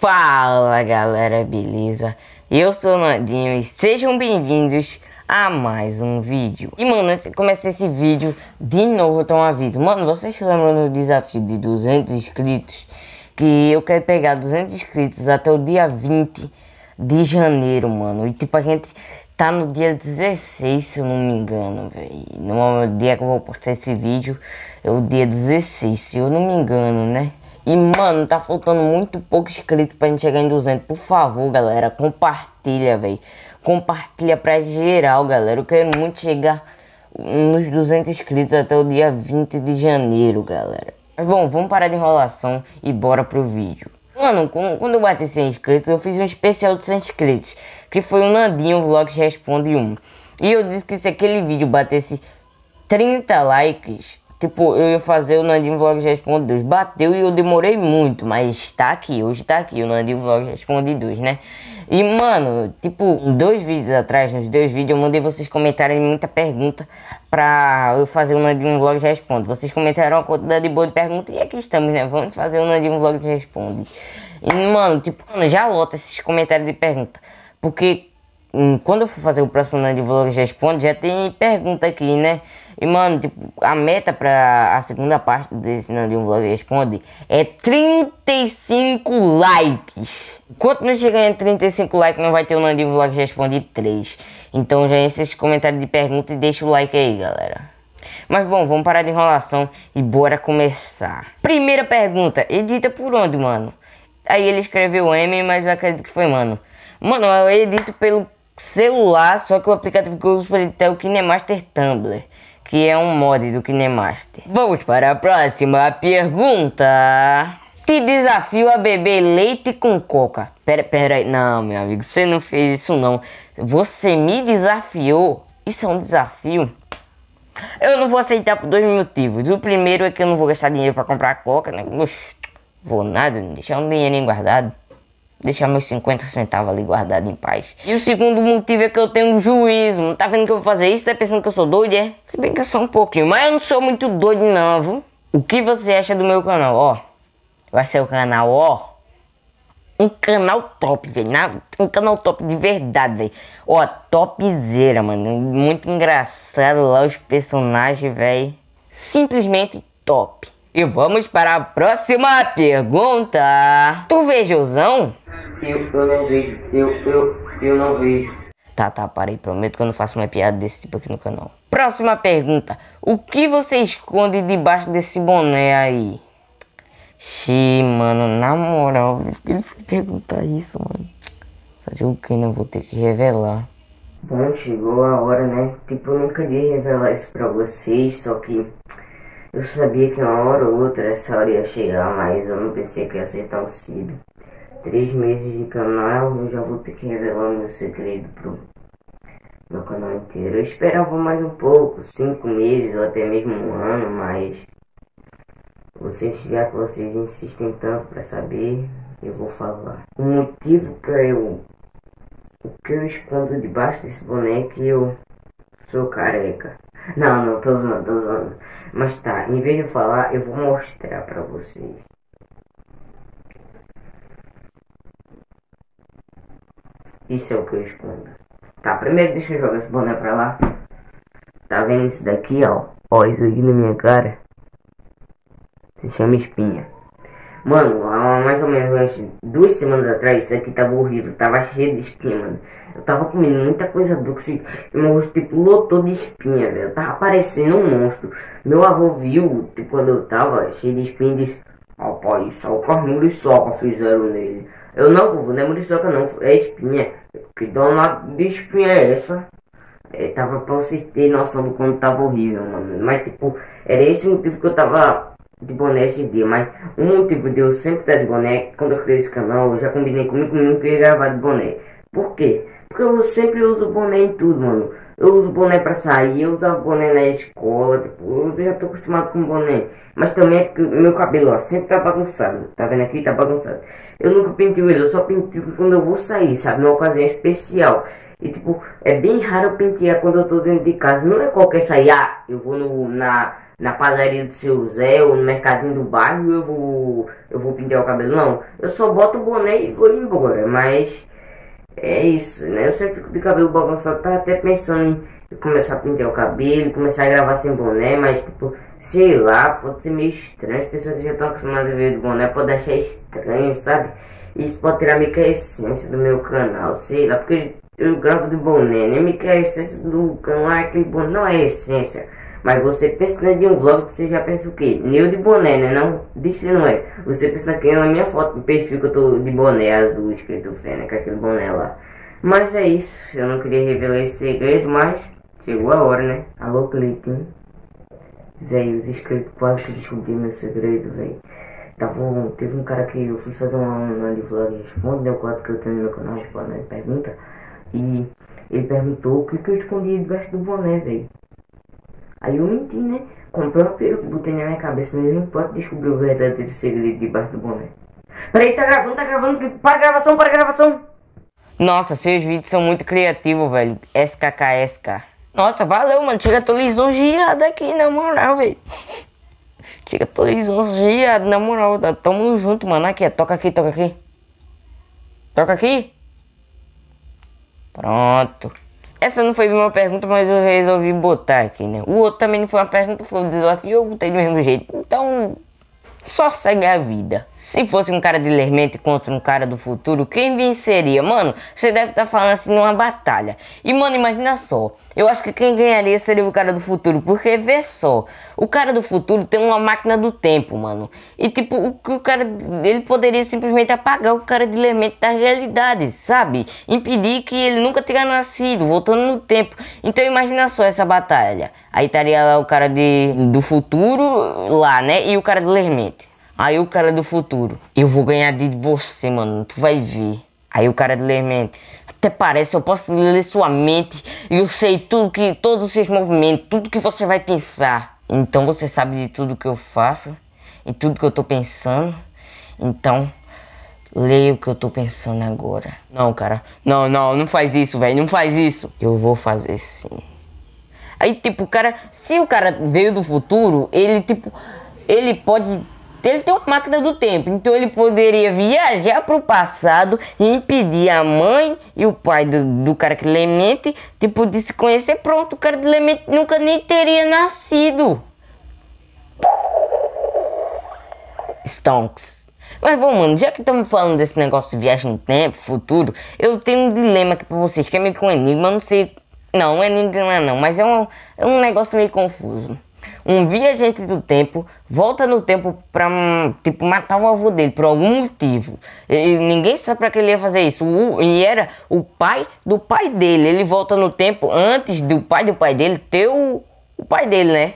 Fala galera, beleza? Eu sou o Nandinho e sejam bem-vindos a mais um vídeo. E mano, antes de começar esse vídeo, de novo eu tenho um aviso. Mano, vocês se lembram do desafio de 200 inscritos? Que eu quero pegar 200 inscritos até o dia 20 de janeiro, mano. E tipo, a gente tá no dia 16, se eu não me engano, velho. No dia que eu vou postar esse vídeo, é o dia 16, se eu não me engano, né? E, mano, tá faltando muito pouco inscrito pra gente chegar em 200. Por favor, galera, compartilha, velho. Compartilha pra geral, galera. Eu quero muito chegar nos 200 inscritos até o dia 20 de janeiro, galera. Mas, bom, vamos parar de enrolação e bora pro vídeo. Mano, quando eu bati 100 inscritos, eu fiz um especial de 100 inscritos. Que foi o Nandinho Vlogs Responde 1. E eu disse que se aquele vídeo batesse 30 likes, Tipo, eu ia fazer o Nandinho Vlog Responde 2. Bateu e eu demorei muito, mas tá aqui, hoje tá aqui o Nandinho Vlog Responde 2, né? E, mano, tipo, dois vídeos atrás, nos dois vídeos, eu mandei vocês comentarem muita pergunta pra eu fazer o Nandinho Vlog Responde. Vocês comentaram uma quantidade boa de perguntas e aqui estamos, né? Vamos fazer o Nandinho Vlog Responde. E, mano, tipo, já lota esses comentários de pergunta. Porque hum, quando eu for fazer o próximo Nandinho Vlog Responde, já tem pergunta aqui, né? E, mano, tipo, a meta pra a segunda parte desse Nandinho Vlog Responde é 35 likes. Enquanto não chegar em 35 likes, não vai ter o Nandinho Vlog Responde 3. Então já enche esses comentários de pergunta e deixa o like aí, galera. Mas bom, vamos parar de enrolação e bora começar. Primeira pergunta, edita por onde, mano? Aí ele escreveu M, mas eu acredito que foi, mano. Mano, eu edito pelo celular, só que o aplicativo que eu uso para editar é o KineMaster Tumblr que é um mod do KineMaster. Vamos para a próxima pergunta. Te desafio a beber leite com coca. Pera, pera aí. Não, meu amigo, você não fez isso não. Você me desafiou. Isso é um desafio? Eu não vou aceitar por dois motivos. O primeiro é que eu não vou gastar dinheiro para comprar coca, né? Vou nada, deixar um dinheirinho guardado deixar meus 50 centavos ali guardado em paz. E o segundo motivo é que eu tenho juízo. Não tá vendo que eu vou fazer isso? Tá pensando que eu sou doido, é? Se bem que eu sou um pouquinho, mas eu não sou muito doido não, viu? O que você acha do meu canal? Ó, vai ser o canal, ó. Um canal top, velho. Um canal top de verdade, velho. Ó, topzera, mano. Muito engraçado lá os personagens, velho. Simplesmente top. E vamos para a próxima pergunta. Tu vejosão? Eu, eu não vejo, eu, eu, eu não vejo. Tá, tá, parei. Prometo que eu não faço mais piada desse tipo aqui no canal. Próxima pergunta. O que você esconde debaixo desse boné aí? Xiii, mano, na moral, ele foi perguntar isso, mano. Fazer o que? Não vou ter que revelar. Bom, chegou a hora, né? Tipo, eu nunca ia revelar isso pra vocês, só que eu sabia que uma hora ou outra essa hora ia chegar, mas eu não pensei que ia ser tão cedo. Três meses de canal, eu já vou ter que revelar meu segredo pro meu canal inteiro. Eu esperava mais um pouco, cinco meses ou até mesmo um ano, mas vocês já que vocês insistem tanto para saber, eu vou falar. O motivo para eu o que eu escondo debaixo desse boneco é eu sou careca. Não, não, tô zoando, tô zoando. Mas tá, em vez de falar, eu vou mostrar pra vocês. Isso é o que eu escondo. Tá, primeiro deixa eu jogar esse boné pra lá. Tá vendo isso daqui, ó? Ó, isso aqui na minha cara. Se chama espinha. Mano, há mais ou menos duas semanas atrás, isso aqui tava horrível, tava cheio de espinha, mano. Eu tava comendo muita coisa doce, meu rosto tipo lotou de espinha, velho. Tava parecendo um monstro. Meu avô viu, tipo, quando eu tava cheio de espinha, disse: Rapaz, isso é o carne de soca fizeram nele. Eu não, vovô, não é muriçoca não, é espinha. Que dona de espinha é essa? É, tava pra vocês terem noção do quanto tava horrível, mano. Mas, tipo, era esse motivo que eu tava de boné esse mas o motivo de eu sempre estar de boné, quando eu criei esse canal, eu já combinei comigo mesmo que eu ia gravar de boné. Por quê? Porque eu sempre uso boné em tudo, mano. Eu uso boné pra sair, eu usava boné na escola, tipo, eu já tô acostumado com boné. Mas também é porque meu cabelo, ó, sempre tá bagunçado. Tá vendo aqui? Tá bagunçado. Eu nunca penteio ele, eu só penteio quando eu vou sair, sabe? Numa ocasião especial. E tipo, é bem raro eu pentear quando eu tô dentro de casa. Não é qualquer sair, ah, eu vou no, na na padaria do seu Zé ou no mercadinho do bairro eu vou eu vou pintar o cabelo. Não eu só boto o boné e vou embora mas é isso né? Eu sempre fico de cabelo bagunçado tava até pensando em começar a pintar o cabelo começar a gravar sem boné mas tipo sei lá pode ser meio estranho as pessoas já estão acostumadas a ver de boné pode achar estranho sabe? Isso pode tirar meio que a essência do meu canal sei lá porque eu gravo de boné nem meio que a essência do canal é aquele boné não é essência mas você pensa de um vlog, você já pensa o quê? Neu de boné, né? Não, disse não é. Você pensa aqui na minha foto do perfil que eu tô de boné azul, escrito? Com aquele boné lá. Mas é isso, eu não queria revelar esse segredo, mas chegou a hora, né? Alô, Cleiton. Velho, os inscritos quase que descobriram meu segredo, velho. Tava, teve um cara que eu fui fazer uma, uma de vlog responde? O quadro que eu tenho no meu canal, responde, né? Pergunta. E ele perguntou o que, que eu escondi debaixo do boné, velho. Aí eu menti, né? Comprei uma peruca, botei na minha cabeça, mas não pode descobrir o verdadeiro segredo debaixo do boné. Peraí, tá gravando, tá gravando, para gravação, para gravação. Nossa, seus vídeos são muito criativos, velho. SKKSK. Nossa, valeu, mano. Chega, tô lisonjeado aqui, na moral, velho. Chega, tô lisonjeado, na moral. Tamo junto, mano. Aqui, toca aqui, toca aqui. Toca aqui. Pronto. Essa não foi uma pergunta, mas eu resolvi botar aqui, né? O outro também não foi uma pergunta, foi um desafio, eu botei do mesmo jeito. Então, só segue a vida. Se fosse um cara de Lermente contra um cara do futuro, quem venceria? Mano, você deve estar tá falando assim numa batalha. E mano, imagina só. Eu acho que quem ganharia seria o cara do futuro, porque vê só. O cara do futuro tem uma máquina do tempo, mano. E tipo, o, o cara ele poderia simplesmente apagar o cara de Lermente da realidade, sabe? Impedir que ele nunca tenha nascido, voltando no tempo. Então imagina só essa batalha. Aí estaria lá o cara de, do futuro lá, né? E o cara de Lermente. Aí o cara do futuro. Eu vou ganhar de você, mano. Tu vai ver. Aí o cara de Lermente. Até parece, eu posso ler sua mente e eu sei tudo que, todos os seus movimentos, tudo que você vai pensar. Então você sabe de tudo que eu faço e tudo que eu tô pensando. Então, leia o que eu tô pensando agora. Não, cara. Não, não, não faz isso, velho. Não faz isso. Eu vou fazer sim. Aí, tipo, o cara, se o cara veio do futuro, ele, tipo, ele pode. Ele tem uma máquina do tempo, então ele poderia viajar para o passado e impedir a mãe e o pai do, do cara que lemente, tipo, de se conhecer. Pronto, o cara de lemente nunca nem teria nascido. Stonks. Mas bom, mano, já que estamos falando desse negócio de viagem no tempo, futuro, eu tenho um dilema aqui pra vocês, que é meio que um enigma, não sei não, não é ninguém não, mas é um, é um negócio meio confuso. Um viajante do tempo volta no tempo pra, tipo, matar o avô dele por algum motivo. E ninguém sabe pra que ele ia fazer isso. O, e era o pai do pai dele. Ele volta no tempo antes do pai do pai dele ter o, o pai dele, né?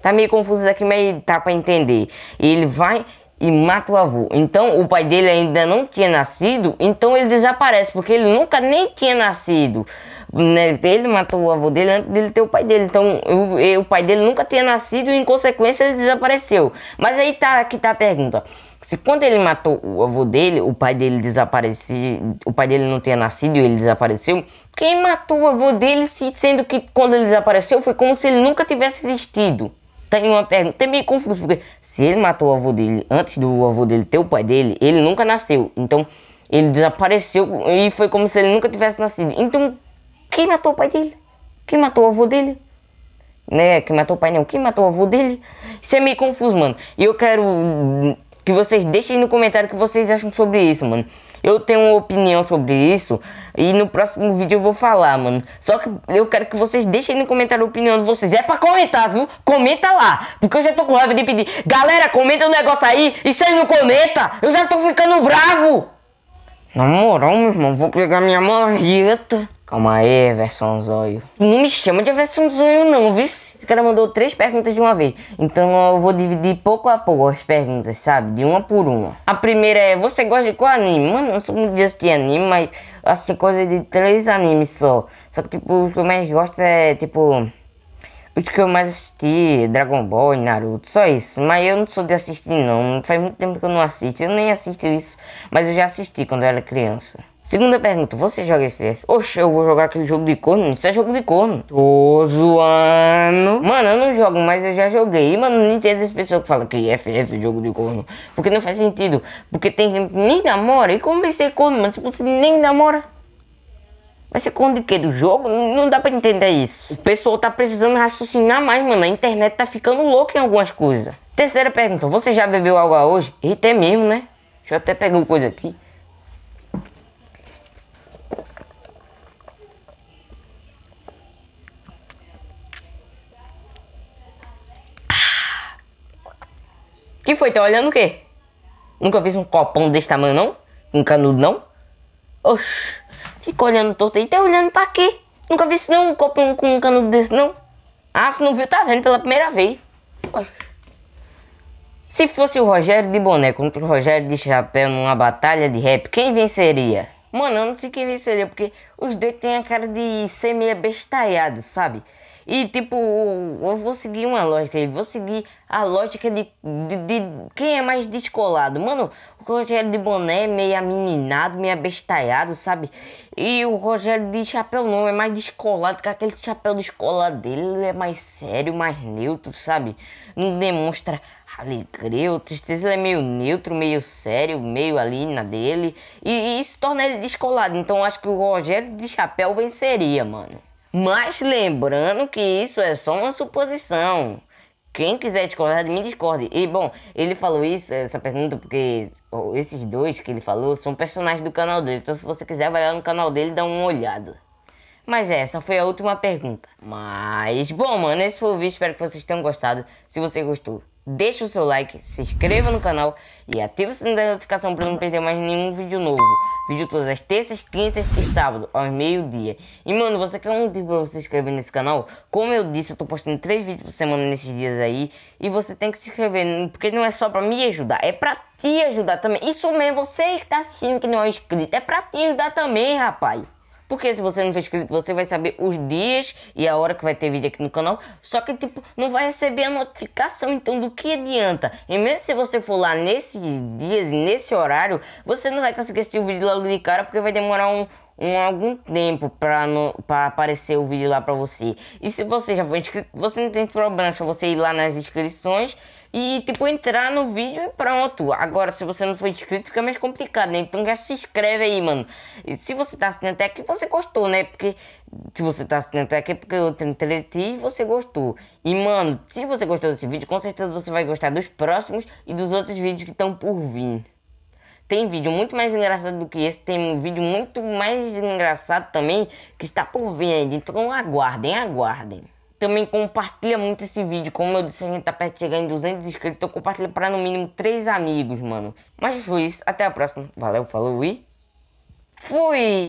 Tá meio confuso aqui, mas tá pra entender. E ele vai e mata o avô. Então o pai dele ainda não tinha nascido, então ele desaparece, porque ele nunca nem tinha nascido né, ele matou o avô dele antes dele ter o pai dele. Então o, o pai dele nunca tinha nascido e em consequência ele desapareceu. Mas aí tá aqui tá a pergunta. Se quando ele matou o avô dele, o pai dele desapareceu, o pai dele não tinha nascido e ele desapareceu, quem matou o avô dele, sendo que quando ele desapareceu foi como se ele nunca tivesse existido? Tem uma pergunta, tem meio confuso, porque se ele matou o avô dele antes do avô dele ter o pai dele, ele nunca nasceu. Então ele desapareceu e foi como se ele nunca tivesse nascido. Então quem matou o pai dele? Quem matou o avô dele? Né? Quem matou o pai não? Quem matou o avô dele? Isso é meio confuso, mano. E eu quero que vocês deixem no comentário o que vocês acham sobre isso, mano. Eu tenho uma opinião sobre isso e no próximo vídeo eu vou falar, mano. Só que eu quero que vocês deixem no comentário a opinião de vocês. É pra comentar, viu? Comenta lá. Porque eu já tô com raiva de pedir. Galera, comenta o um negócio aí. E se não comenta, eu já tô ficando bravo. Na moral, meu irmão, vou pegar minha marreta. Calma aí, versão zóio. Não me chama de versão zóio não, viu? Esse cara mandou três perguntas de uma vez. Então eu vou dividir pouco a pouco as perguntas, sabe? De uma por uma. A primeira é, você gosta de qual anime? Mano, eu não sou muito de assistir anime, mas assisti coisa de três animes só. Só que tipo, o que eu mais gosto é tipo... O que eu mais assisti, Dragon Ball e Naruto, só isso. Mas eu não sou de assistir não, faz muito tempo que eu não assisto. Eu nem assisto isso, mas eu já assisti quando eu era criança. Segunda pergunta, você joga FF? Oxe, eu vou jogar aquele jogo de corno, isso é jogo de corno. Tô zoando. Mano, eu não jogo, mas eu já joguei. Mano, não entendo esse pessoal que fala que FF é jogo de corno. Porque não faz sentido. Porque tem gente que nem namora. E como vai ser corno, mano? Se você nem namora. Vai ser corno de quê? Do jogo? Não dá pra entender isso. O pessoal tá precisando raciocinar mais, mano. A internet tá ficando louca em algumas coisas. Terceira pergunta, você já bebeu água hoje? Eita, é mesmo, né? Deixa eu até pegar uma coisa aqui. Que foi? Tá olhando o quê? Nunca fiz um copão desse tamanho, não? Um canudo, não? Oxi. Fica olhando torto aí. Tá olhando pra quê? Nunca vi isso não, um copo com um canudo desse, não? Ah, se não viu, tá vendo pela primeira vez. Oxi. Se fosse o Rogério de boné contra o Rogério de chapéu numa batalha de rap, quem venceria? Mano, eu não sei quem venceria, porque os dois têm a cara de ser meio bestalhado, sabe? E tipo, eu vou seguir uma lógica aí, vou seguir a lógica de, de, de, quem é mais descolado. Mano, o Rogério de Boné é meio ameninado, meio abestalhado, sabe? E o Rogério de Chapéu não, é mais descolado, com aquele chapéu de escola dele, ele é mais sério, mais neutro, sabe? Não demonstra alegria ou tristeza, ele é meio neutro, meio sério, meio ali na dele. E, e isso torna ele descolado. Então eu acho que o Rogério de Chapéu venceria, mano. Mas lembrando que isso é só uma suposição. Quem quiser discordar de mim, discorde. E bom, ele falou isso, essa pergunta, porque esses dois que ele falou são personagens do canal dele. Então se você quiser, vai lá no canal dele e dá uma olhada. Mas essa foi a última pergunta. Mas, bom, mano, esse foi o vídeo. Espero que vocês tenham gostado. Se você gostou, deixa o seu like, se inscreva no canal e ative o sininho da notificação para não perder mais nenhum vídeo novo. Vídeo todas as terças, quintas e sábado, aos meio-dia. E mano, você quer um motivo pra você se inscrever nesse canal? Como eu disse, eu tô postando três vídeos por semana nesses dias aí. E você tem que se inscrever, porque não é só pra me ajudar, é pra te ajudar também. Isso mesmo, você que tá assistindo que não é inscrito, é pra te ajudar também, rapaz. Porque se você não for inscrito, você vai saber os dias e a hora que vai ter vídeo aqui no canal. Só que, tipo, não vai receber a notificação. Então, do que adianta? E mesmo se você for lá nesses dias, nesse horário, você não vai conseguir assistir o vídeo logo de cara, porque vai demorar um, um algum tempo para aparecer o vídeo lá para você. E se você já foi inscrito, você não tem problema se você ir lá nas inscrições e tipo entrar no vídeo e pronto. Agora, se você não for inscrito, fica mais complicado, né? Então já se inscreve aí, mano. E se você tá assistindo até aqui, você gostou, né? Porque se você tá assistindo até aqui, porque eu entreti e você gostou. E mano, se você gostou desse vídeo, com certeza você vai gostar dos próximos e dos outros vídeos que estão por vir. Tem vídeo muito mais engraçado do que esse, tem um vídeo muito mais engraçado também que está por vir ainda. Então aguardem, aguardem. Também compartilha muito esse vídeo. Como eu disse, a gente tá perto de chegar em 200 inscritos. Então compartilha para no mínimo 3 amigos, mano. Mas foi isso. Até a próxima. Valeu, falou e... Fui!